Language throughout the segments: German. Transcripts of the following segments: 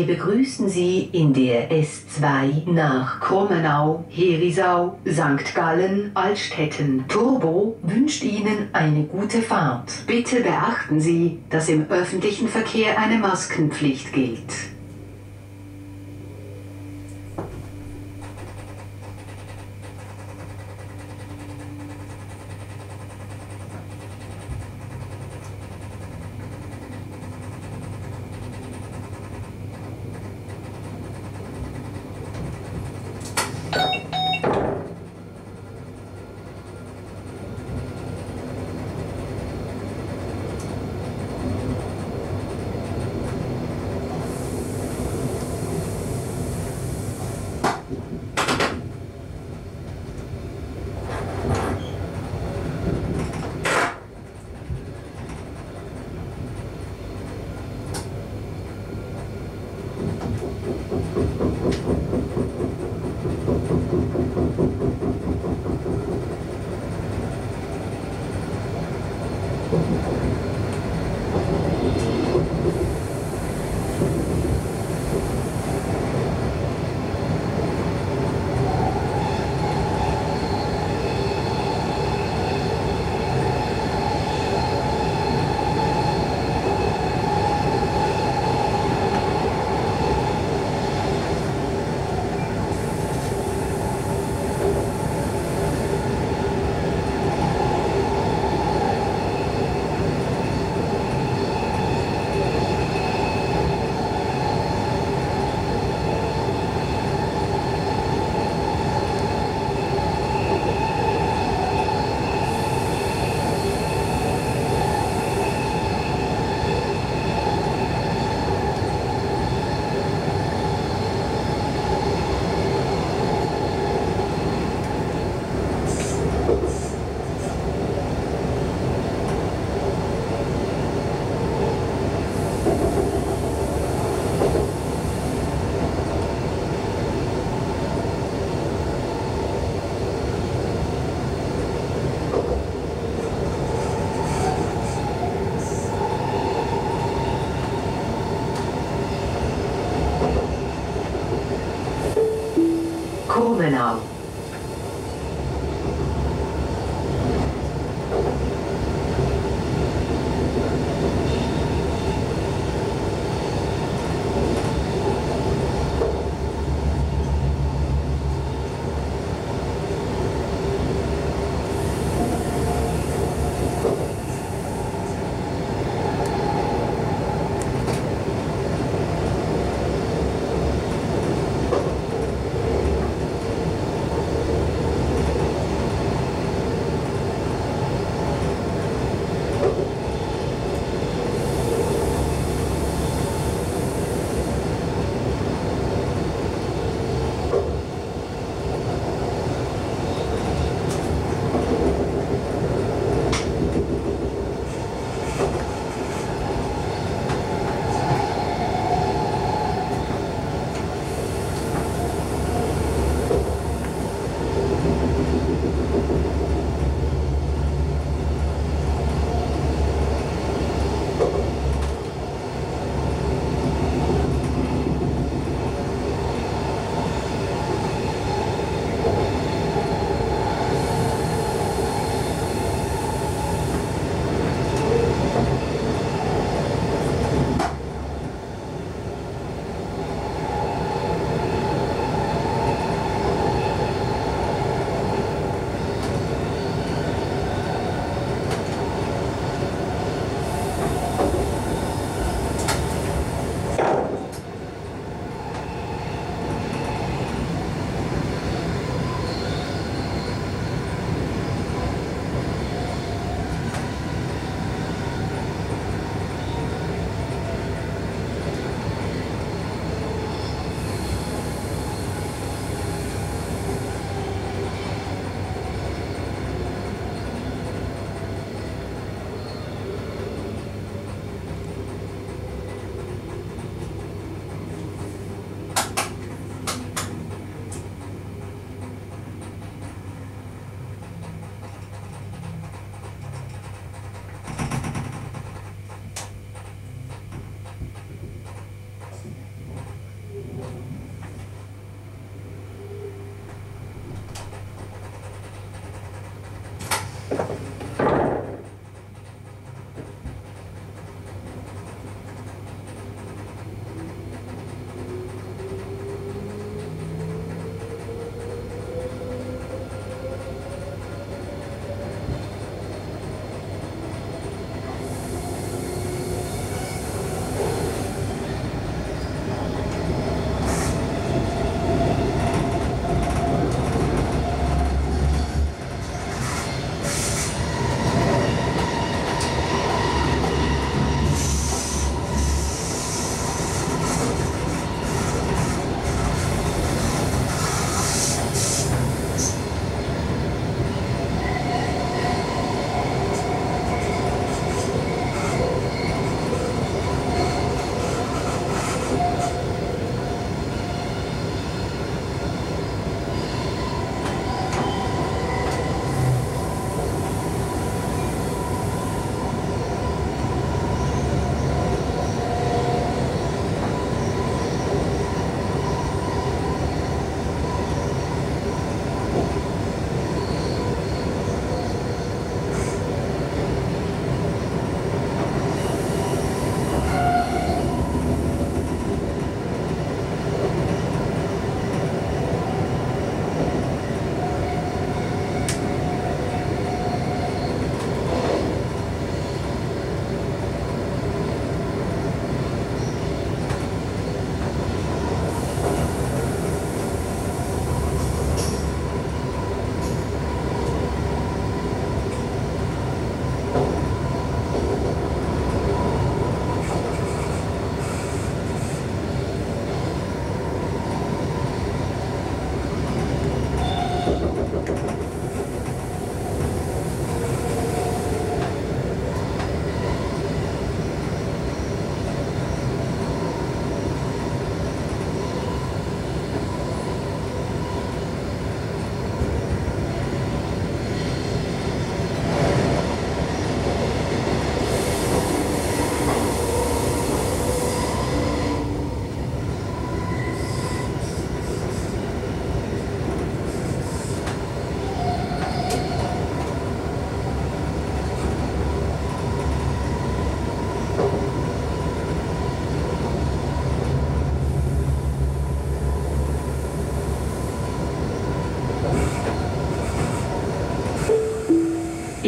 Wir begrüßen Sie in der S2 nach Krommenau, Herisau, St. Gallen, Altstetten. Turbo wünscht Ihnen eine gute Fahrt. Bitte beachten Sie, dass im öffentlichen Verkehr eine Maskenpflicht gilt. Grummenau.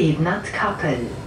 Seventh couple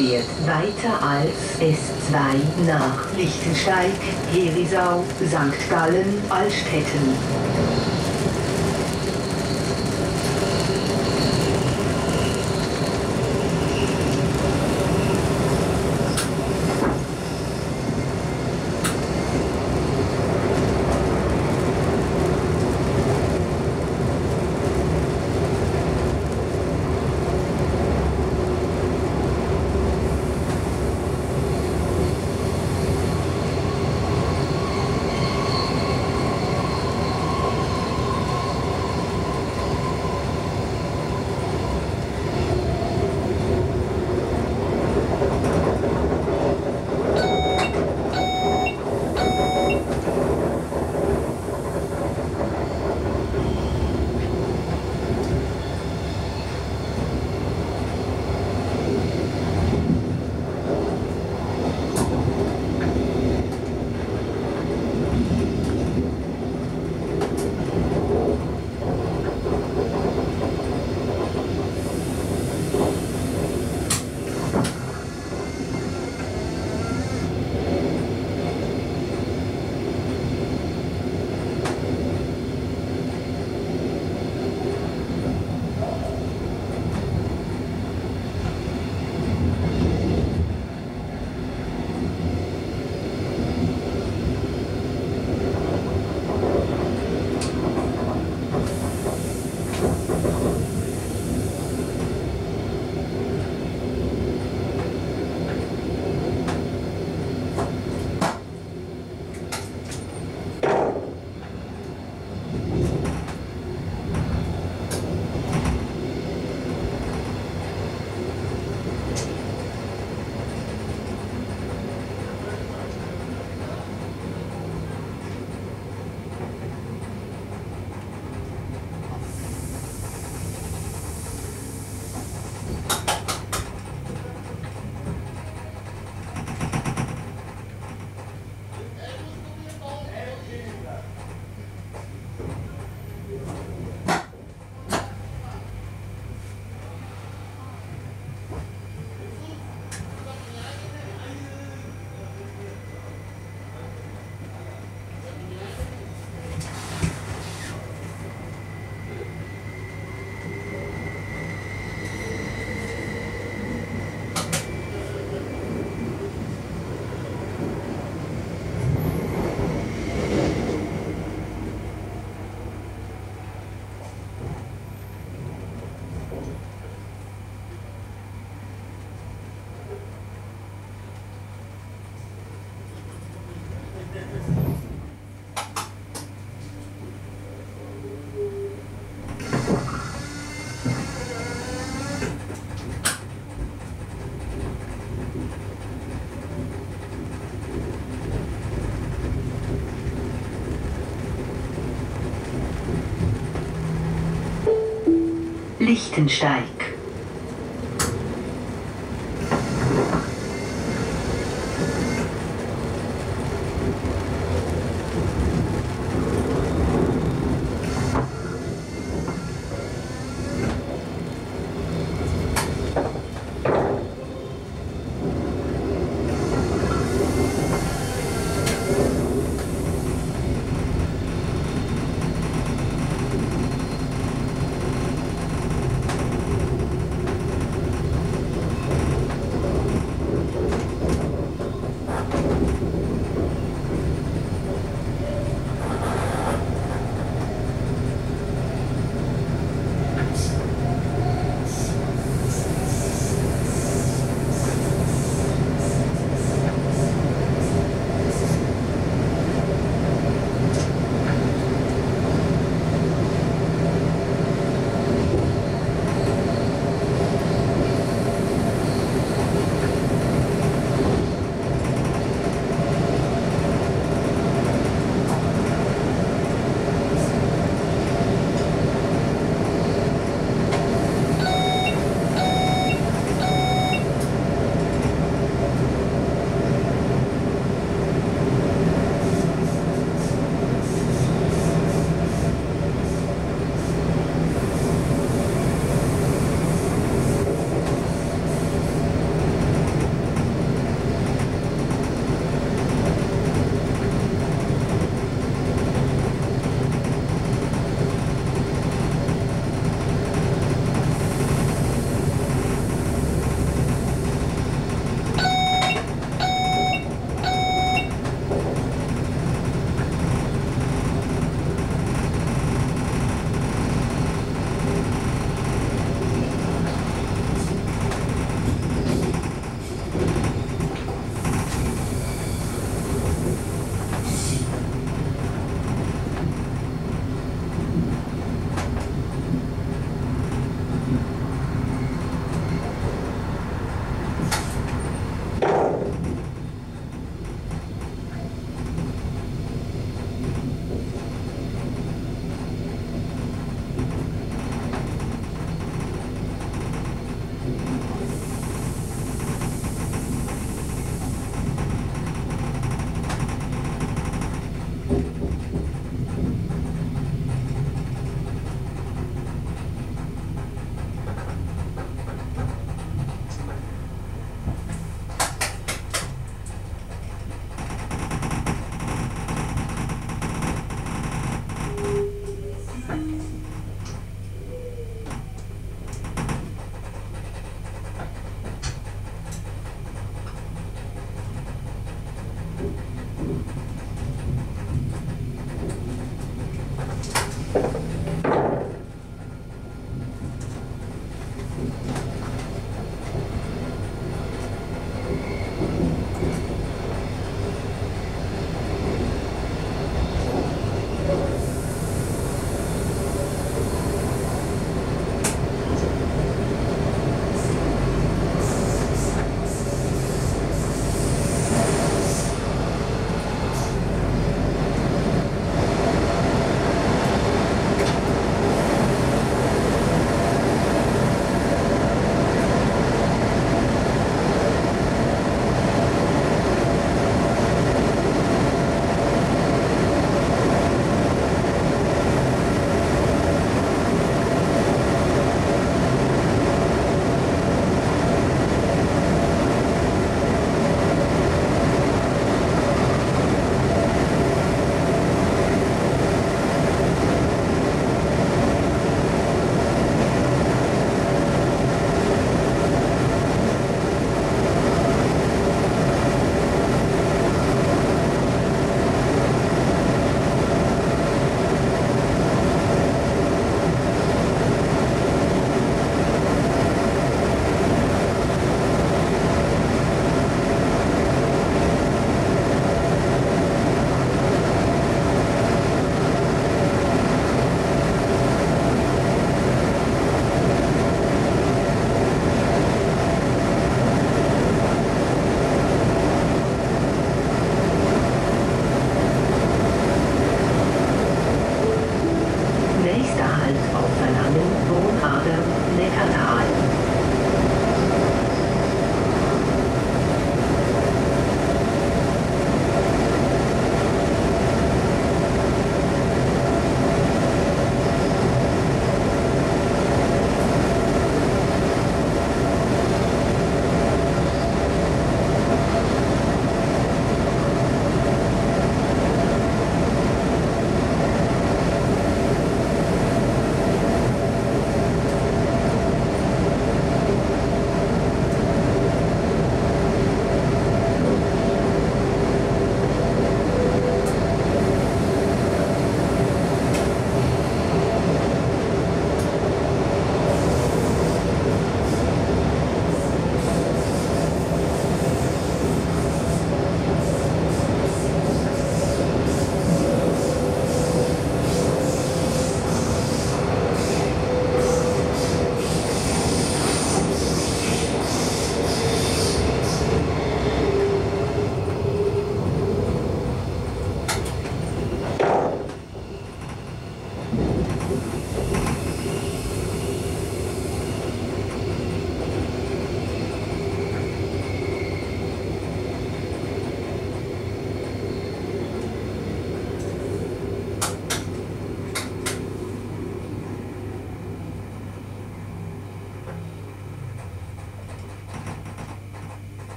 fährt weiter als S2 nach Lichtensteig, Herisau, St. Gallen, Altstetten. Lichtensteig.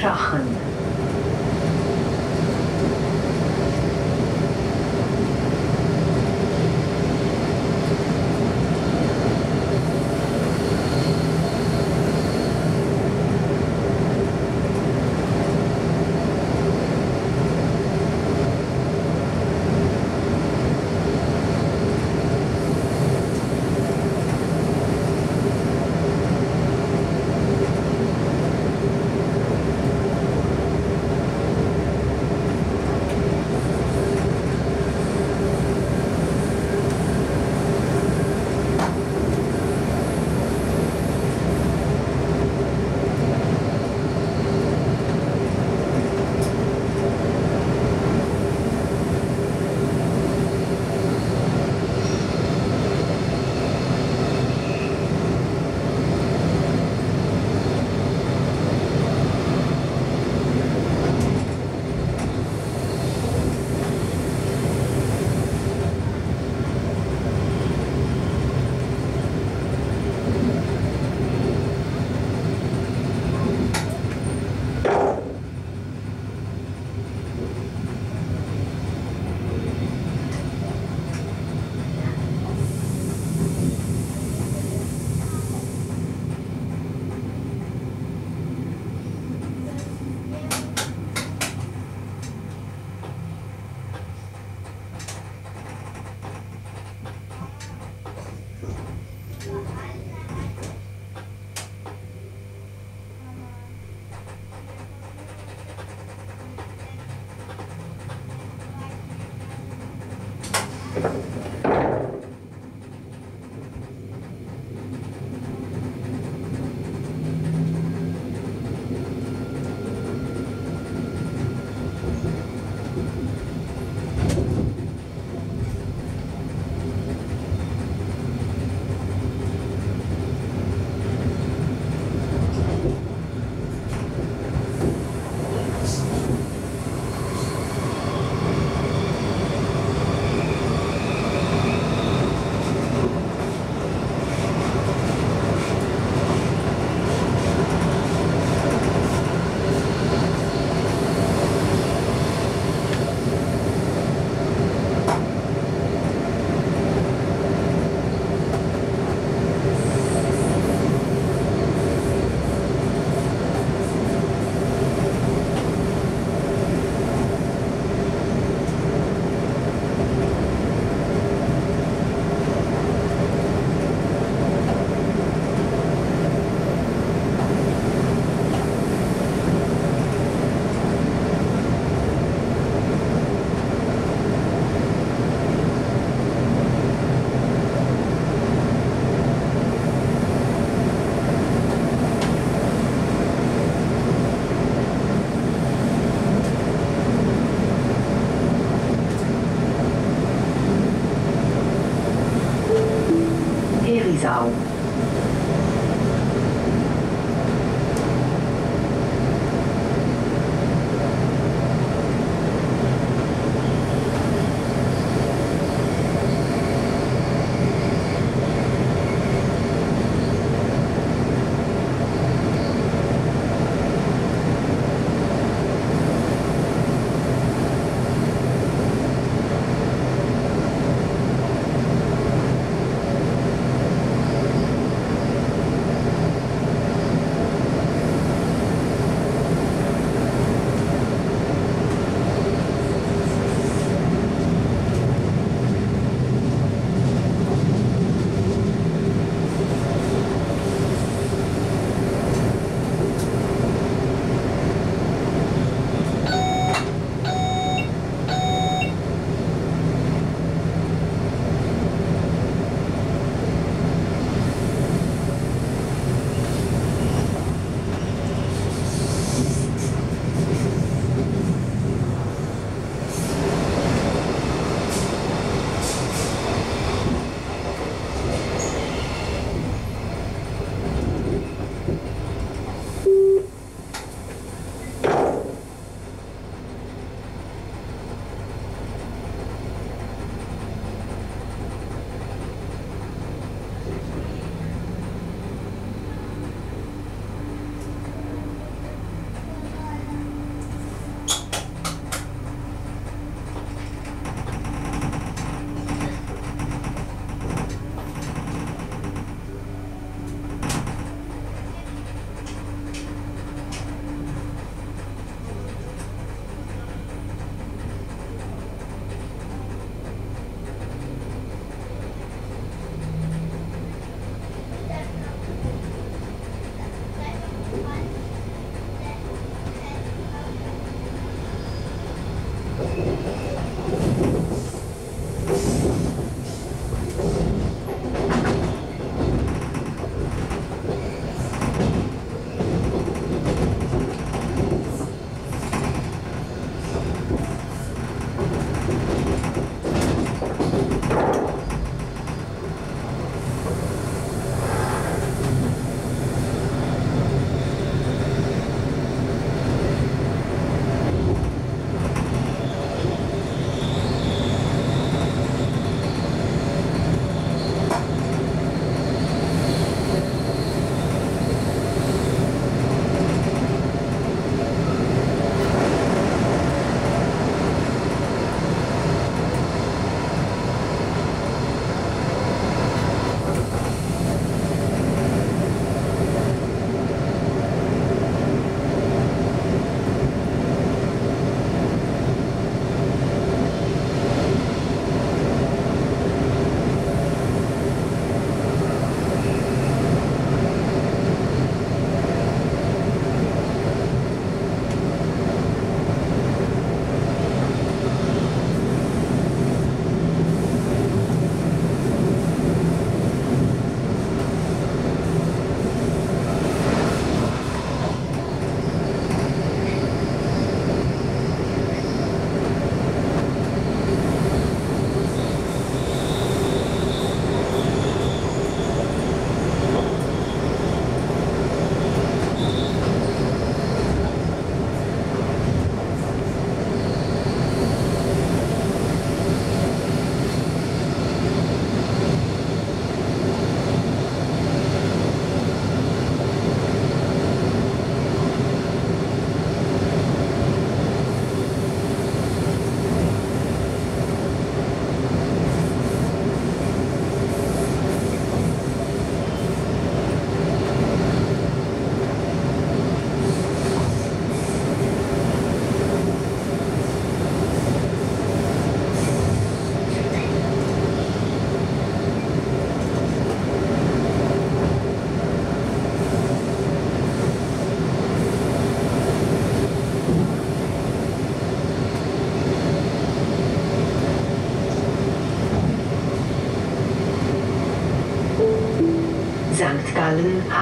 上很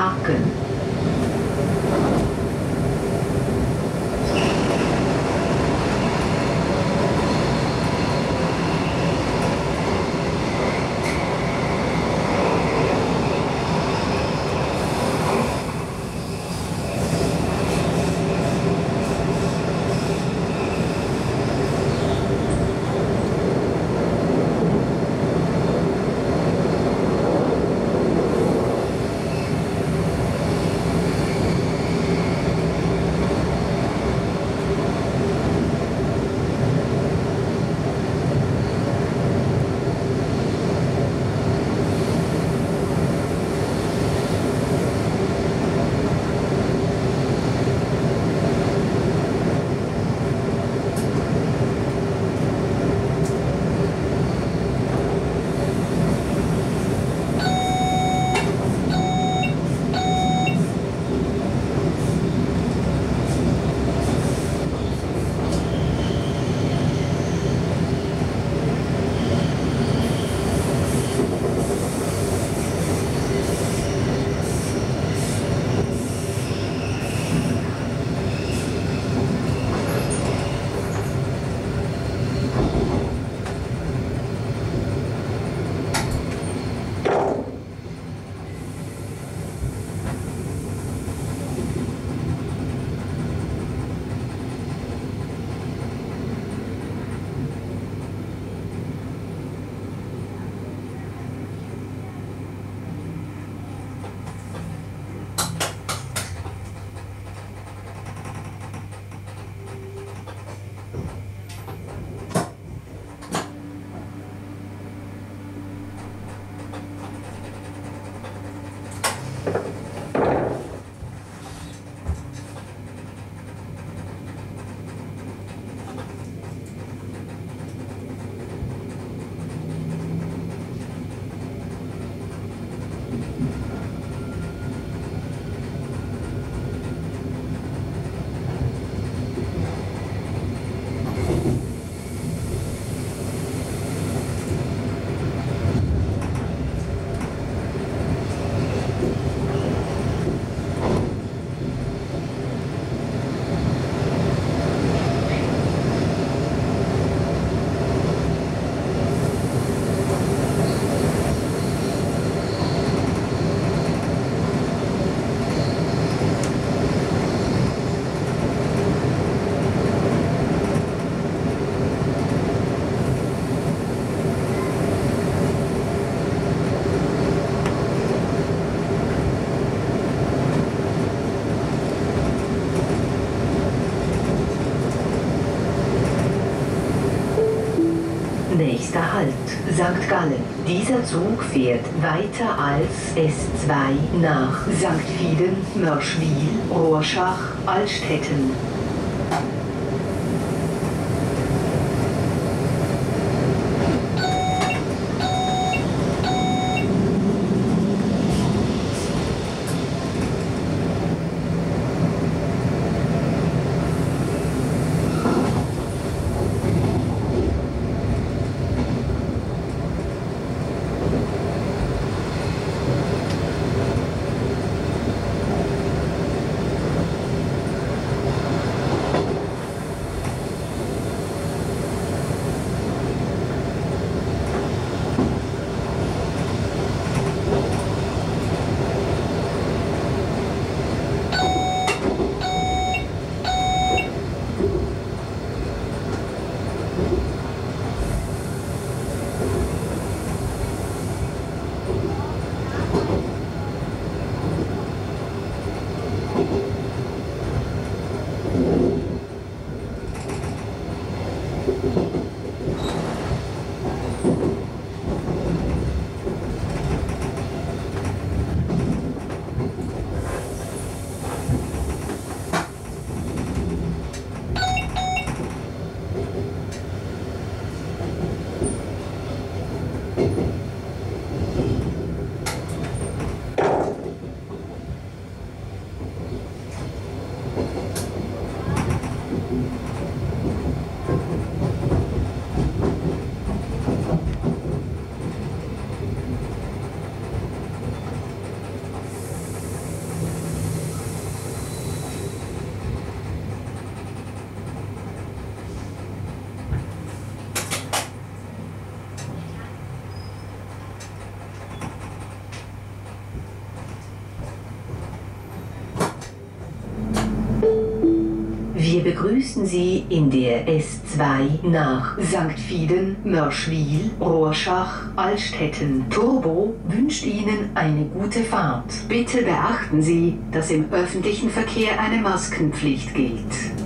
マーク。Dieser Zug fährt weiter als S2 nach St. Fieden, Mörschwil, Rorschach, Altstetten. Begrüßen Sie in der S2 nach St. Fieden, Mörschwil, Rorschach, Altstetten. Turbo wünscht Ihnen eine gute Fahrt. Bitte beachten Sie, dass im öffentlichen Verkehr eine Maskenpflicht gilt.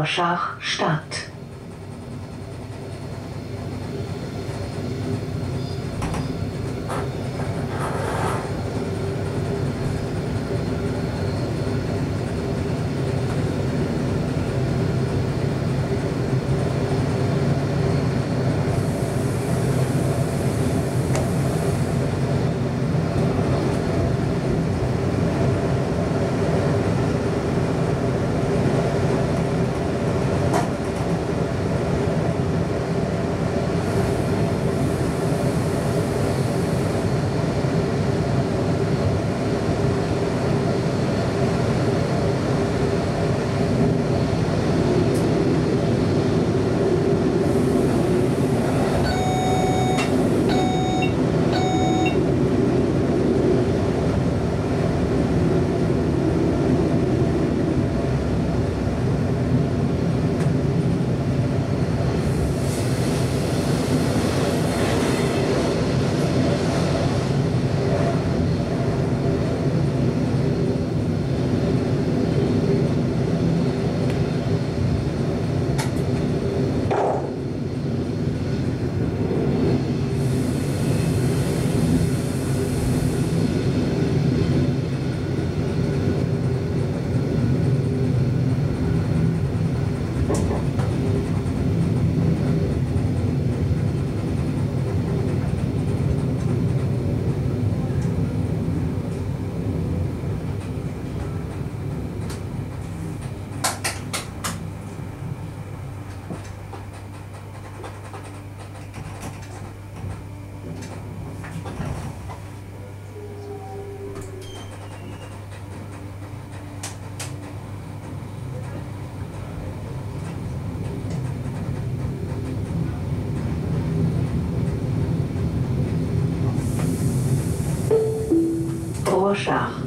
Rorschach Stadt. Rorschach.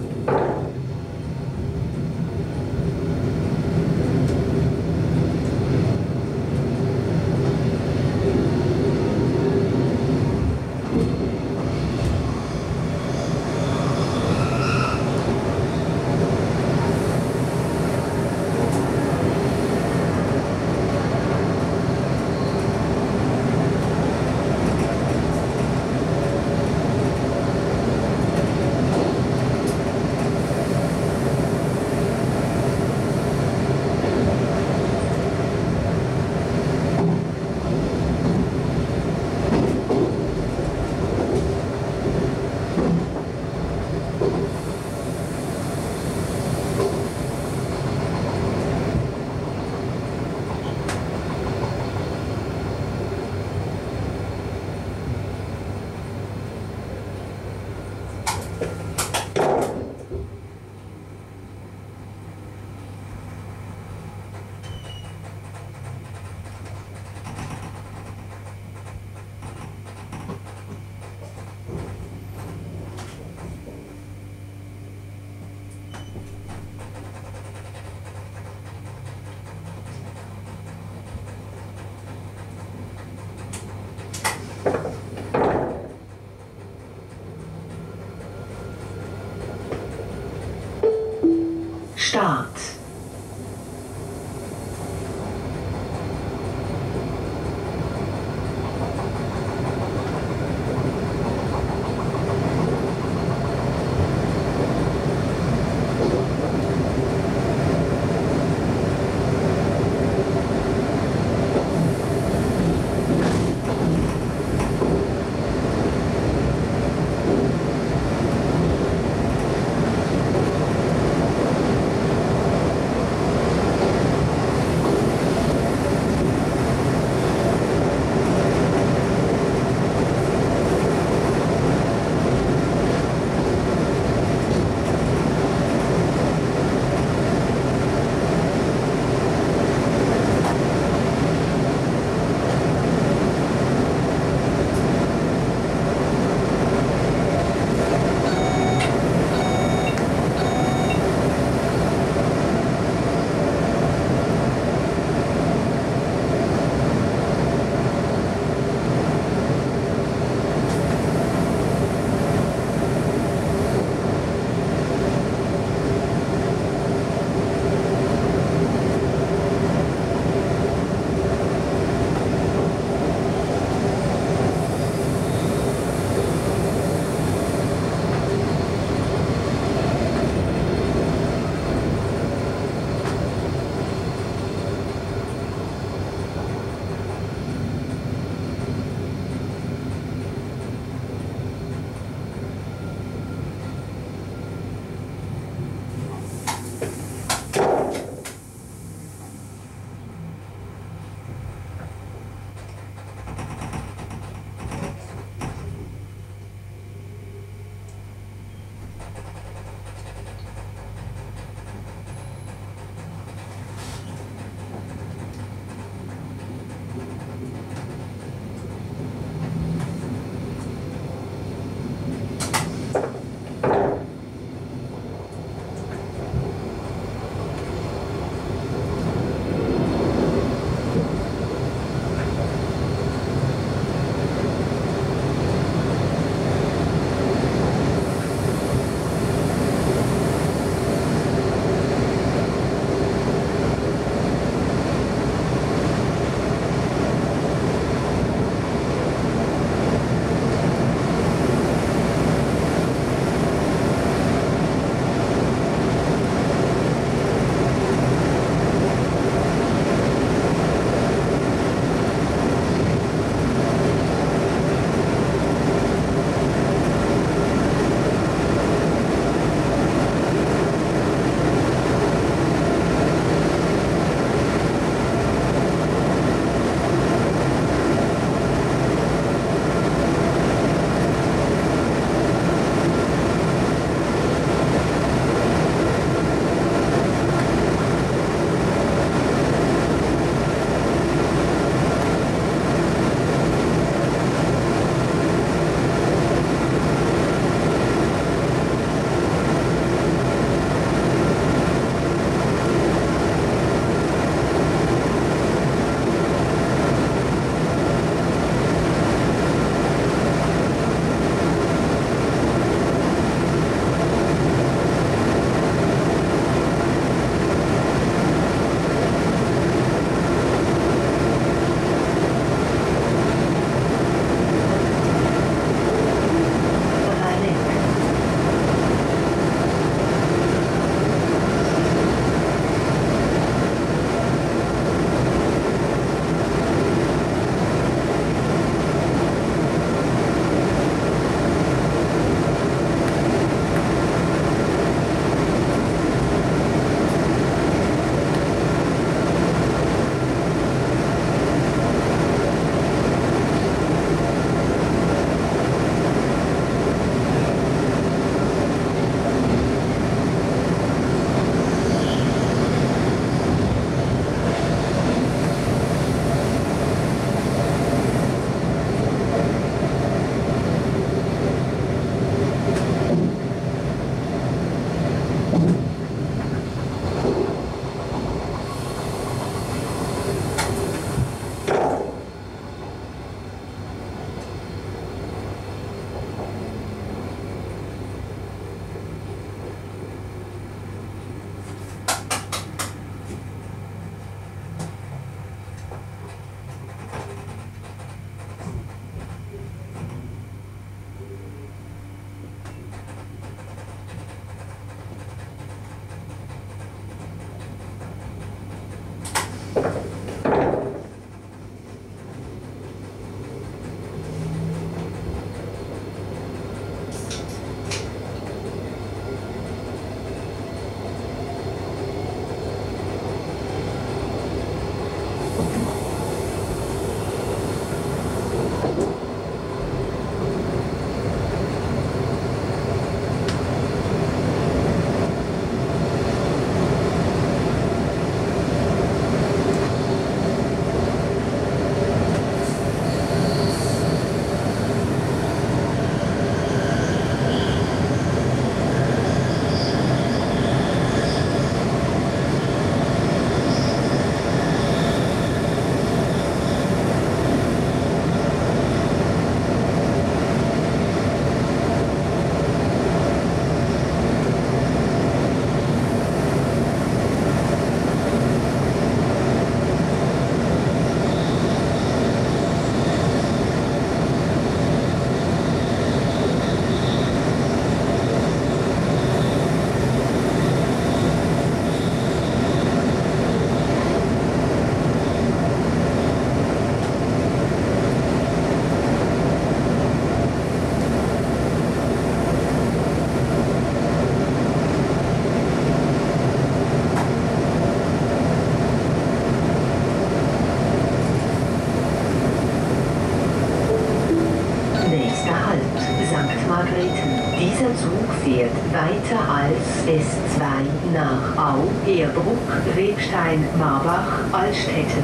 Rebstein,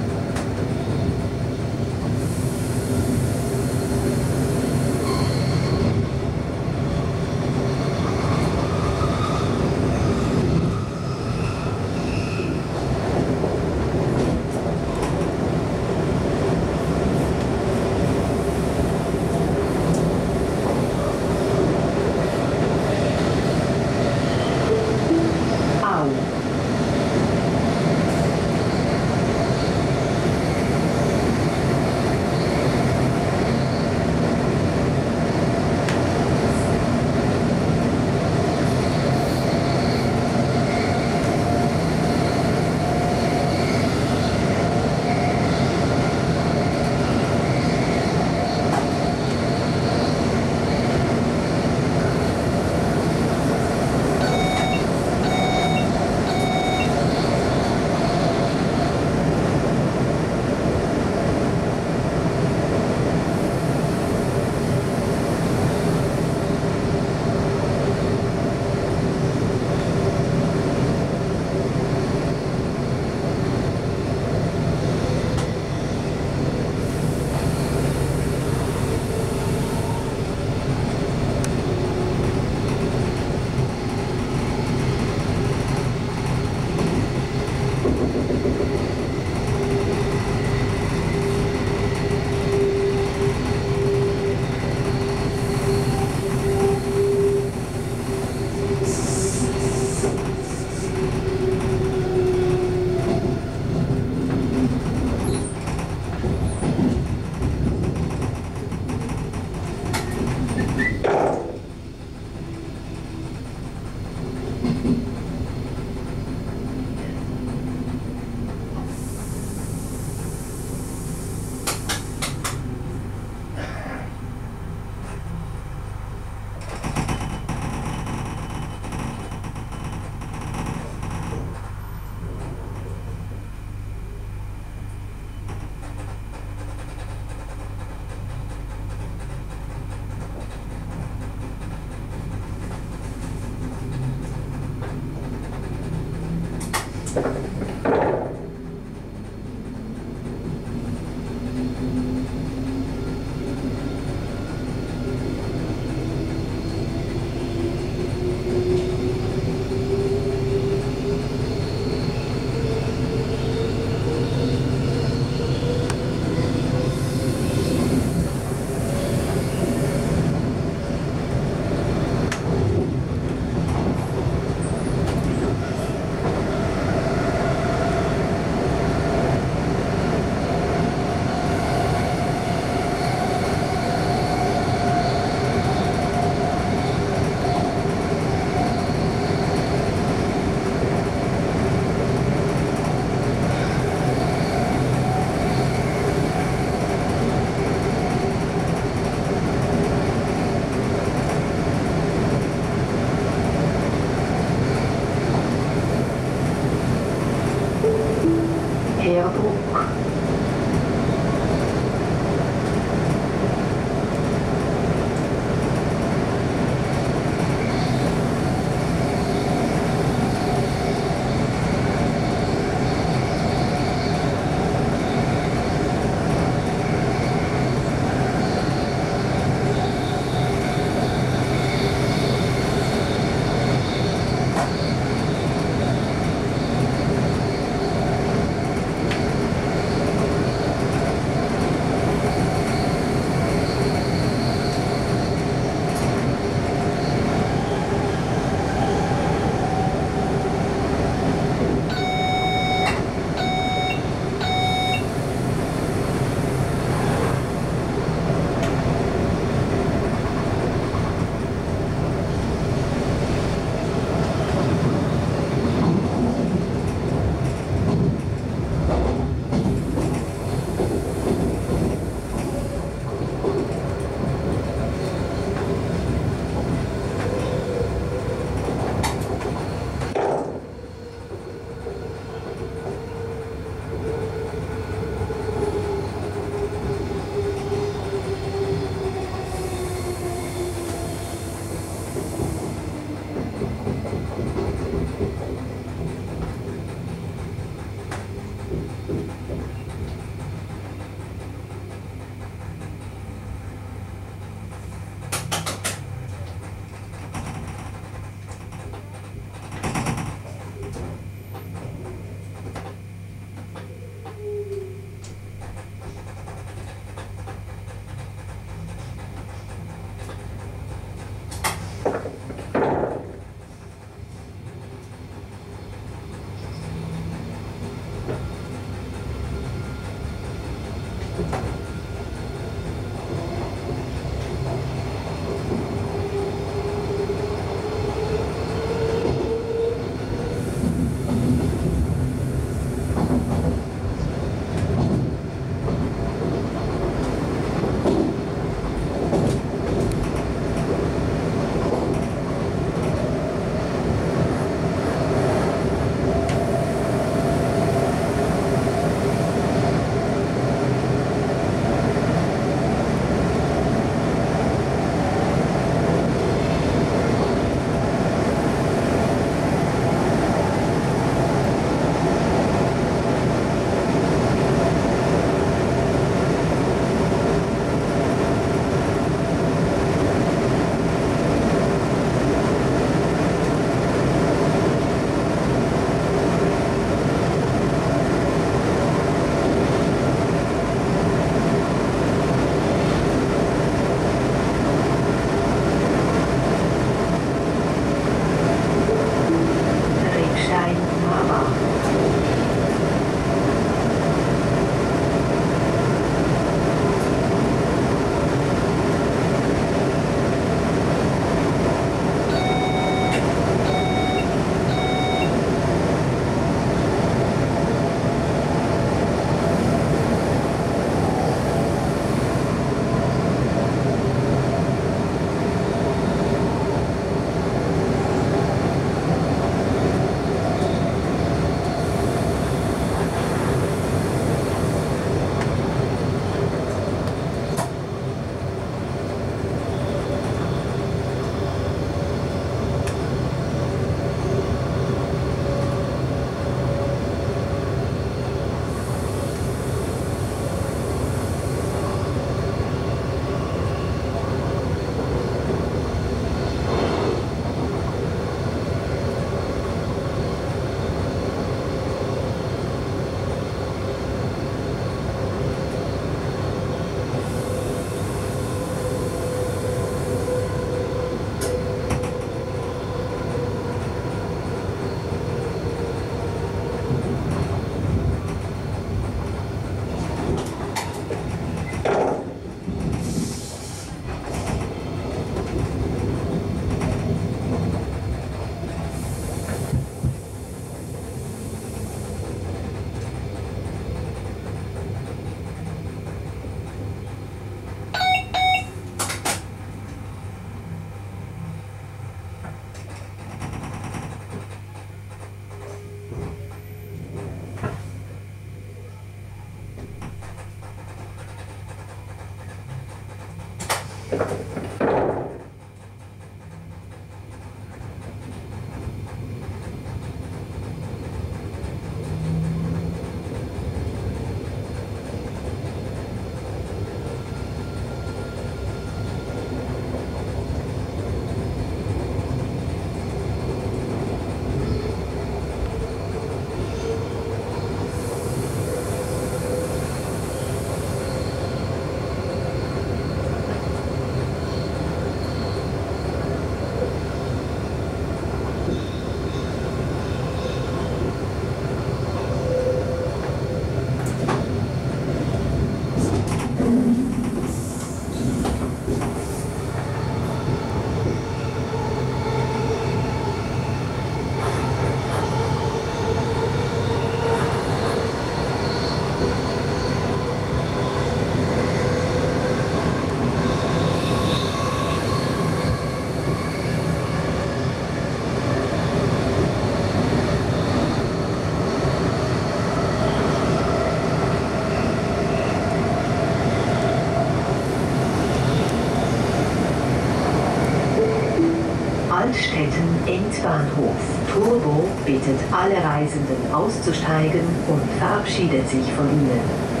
Bittet alle Reisenden auszusteigen und verabschiedet sich von ihnen.